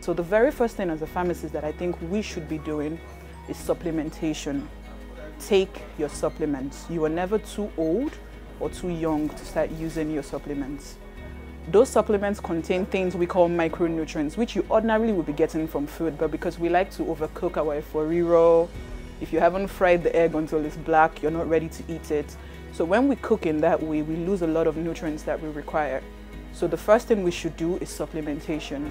So the very first thing as a pharmacist that I think we should be doing is supplementation. Take your supplements. You are never too old or too young to start using your supplements. Those supplements contain things we call micronutrients, which you ordinarily would be getting from food, but because we like to overcook our efo riro, if you haven't fried the egg until it's black, you're not ready to eat it. So when we cook in that way, we lose a lot of nutrients that we require. So the first thing we should do is supplementation.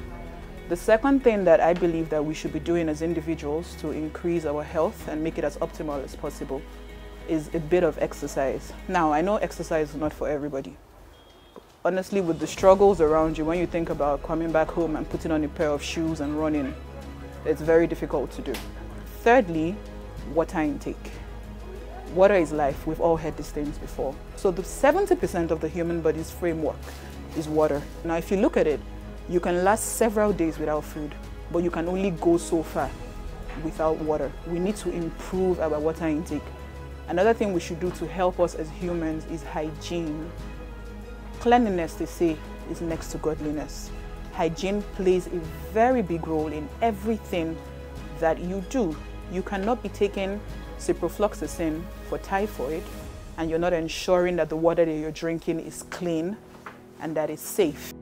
The second thing that I believe that we should be doing as individuals to increase our health and make it as optimal as possible is a bit of exercise. Now, I know exercise is not for everybody. Honestly, with the struggles around you, when you think about coming back home and putting on a pair of shoes and running, it's very difficult to do. Thirdly, water intake. Water is life. We've all heard these things before. So the 70% of the human body's framework is water. Now, if you look at it, you can last several days without food, but you can only go so far without water. We need to improve our water intake. Another thing we should do to help us as humans is hygiene. Cleanliness, they say, is next to godliness. Hygiene plays a very big role in everything that you do. You cannot be taking ciprofloxacin for typhoid and you're not ensuring that the water that you're drinking is clean and that it's safe.